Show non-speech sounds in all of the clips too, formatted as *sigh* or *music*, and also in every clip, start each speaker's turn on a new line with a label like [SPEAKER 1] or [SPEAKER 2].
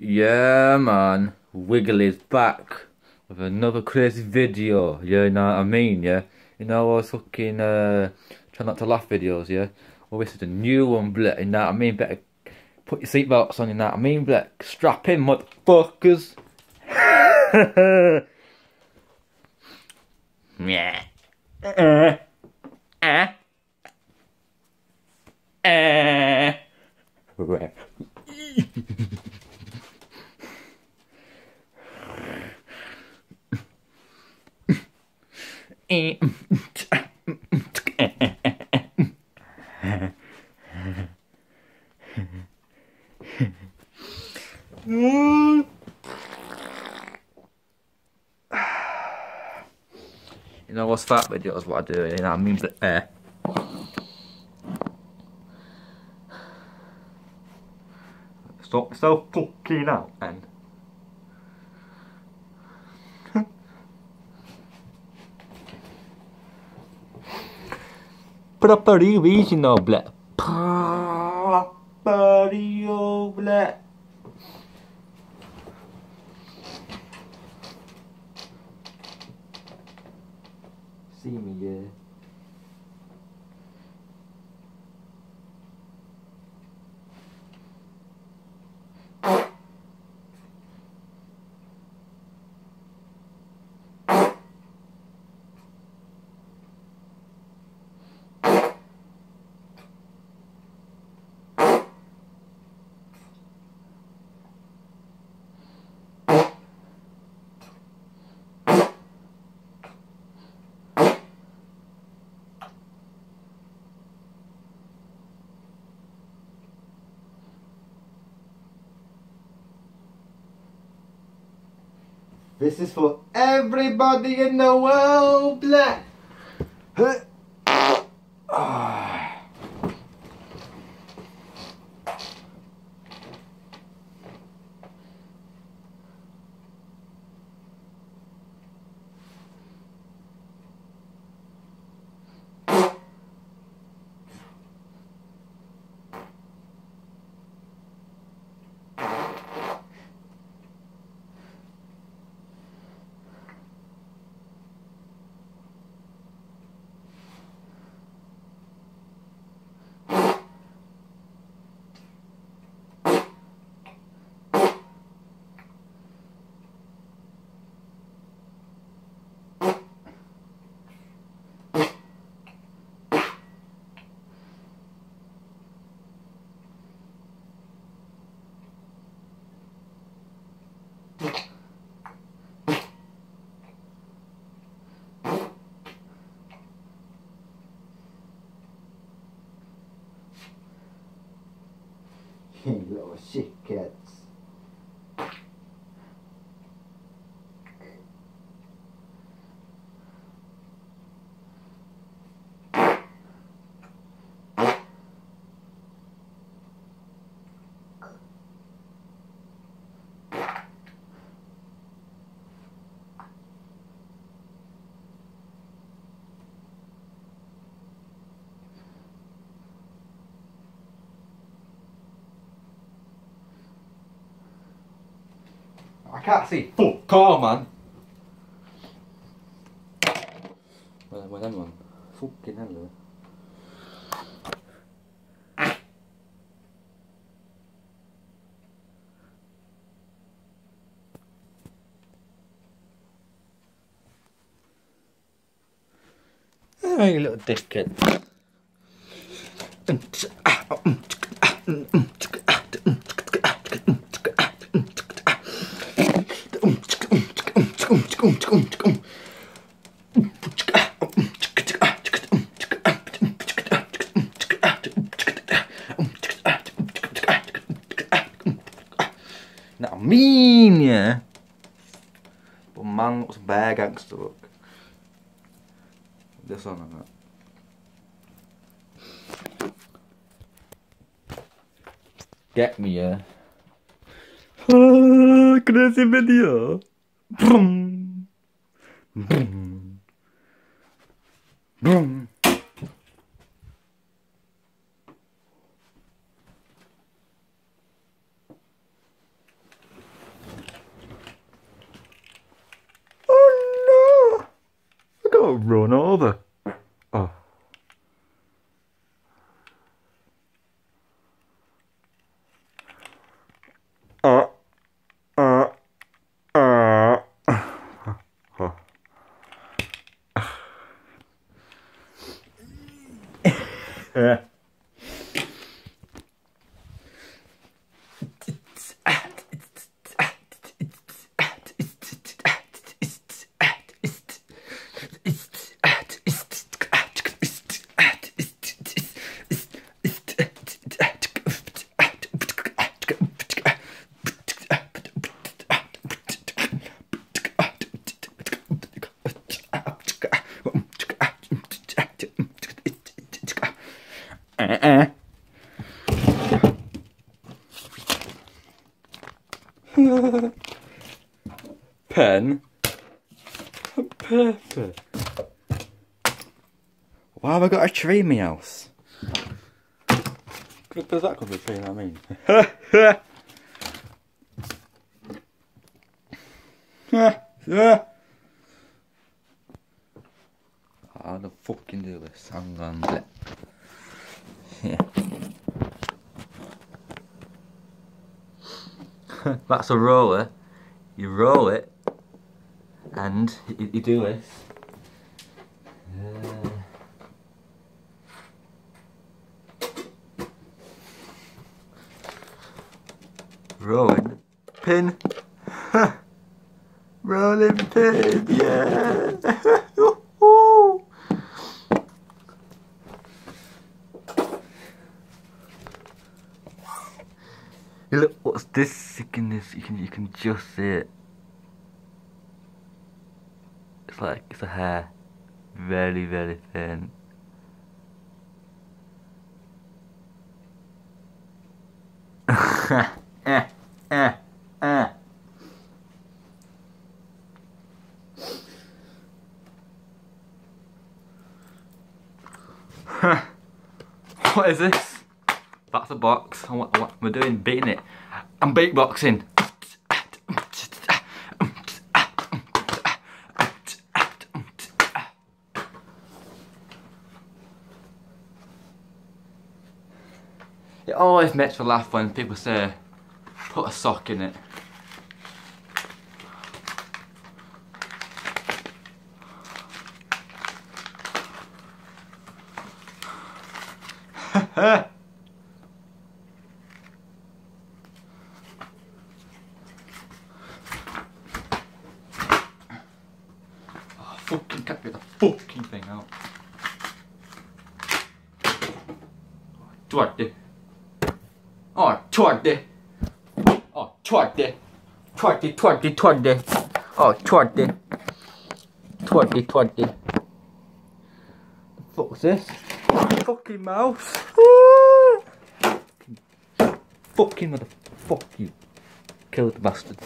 [SPEAKER 1] Yeah, man. Wiggly is back with another crazy video. Yeah, you know what I mean? Yeah. You know, I was fucking uh, trying not to laugh videos. Yeah. Well, this is a new one, black. You know what I mean? Better put your seatbelts on. You know what I mean? Strap in, motherfuckers. *laughs* yeah. Uh, uh, uh. You know what's fat videos what I do, you know I mean? But, uh, Stop so fucking out and Property reasonable. Property black. See me, yeah. This is for everybody in the world. Black. Himla och kickheads. I can't see fuck car, man. Well, well, then one. Fucking hell, eh. Hey, you little dickhead. Nou, yeah. But Man was bad gangster look. This one or Get me, yeah. Ah, crazy video. Boom. Boom. Boom. Run over. Oh. Uh, uh, *laughs* yeah. Uh-uh. *laughs* Pen. Paper. Why have I got a tree in my house? Does that come with a tree, I mean? *laughs* How the fucking do this? Hang on. *laughs* That's a roller. You roll it, and you, you do this. Uh, rolling pin. *laughs* rolling pin, yeah. *laughs* Woohoo. Hey, Look, what's this? This you can you can just see it. It's like it's a hair, very very thin. *laughs* eh, eh, eh. *laughs* what is this? That's a box. What, what I doing? Beating it. I'm beatboxing. It always makes me laugh when people say, put a sock in it *laughs* fucking can't get the fucking thing out. Twerk Oh, twerk Oh, twerk it, twerk it. Oh, it, twerk it. Fuck's this? Fucking mouse. Fucking motherfuck Fuck you. Kill the bastard.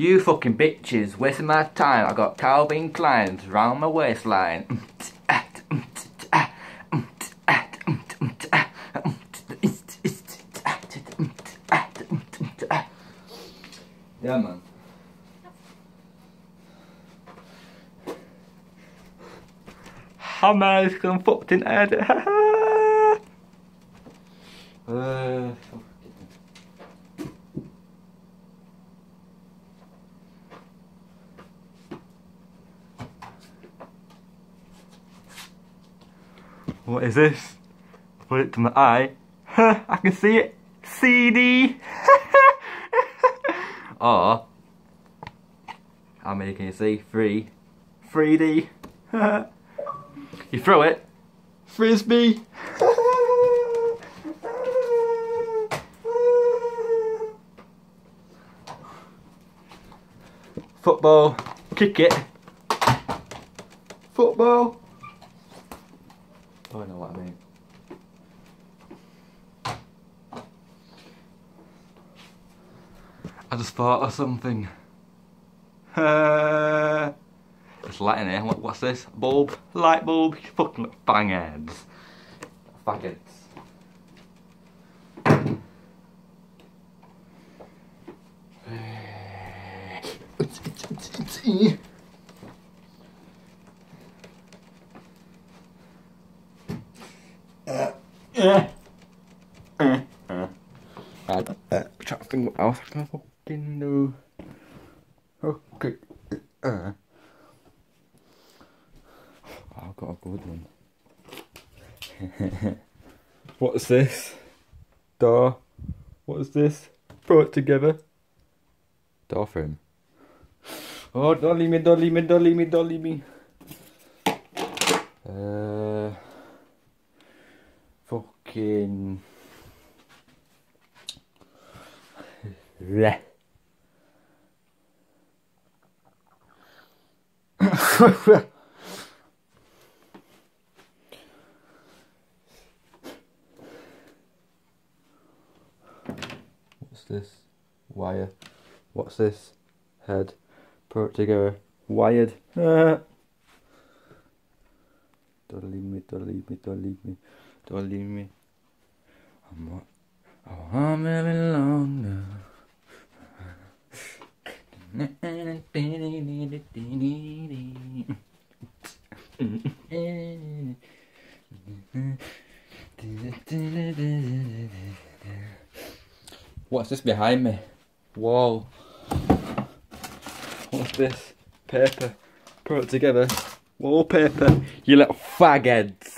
[SPEAKER 1] You fucking bitches, wasting my time. I got Calvin Klein's round my waistline. Ja, man. Hammer, ich kan fuck What is this? Put it to my eye. I can see it. CD. *laughs* or how many can you see? Three. 3D. *laughs* you throw it. Frisbee. *laughs* Football. Kick it. Football. another sport or something. *laughs* it's light in here. Eh? What, what's this? Bulb? Light bulb? You fucking fangheads. Faggots. *laughs* uh, uh, uh, uh. I'm trying to think what else I can pull fucking do. Okay. Uh. Oh, I've got a good one. *laughs* What's this? Door. What is this? Throw it together. Door frame. Oh, don't leave me, don't leave me, don't leave me, don't leave me. Uh, fucking. What's this? Wire. What's this? Head. Put it together. Wired. Uh. don't leave me, don't leave me, don't leave me, don't leave me. I'm what? Oh, I'm living long What's this behind me? Wall. What's this? Paper. Put it together. Wallpaper. You little fagheads.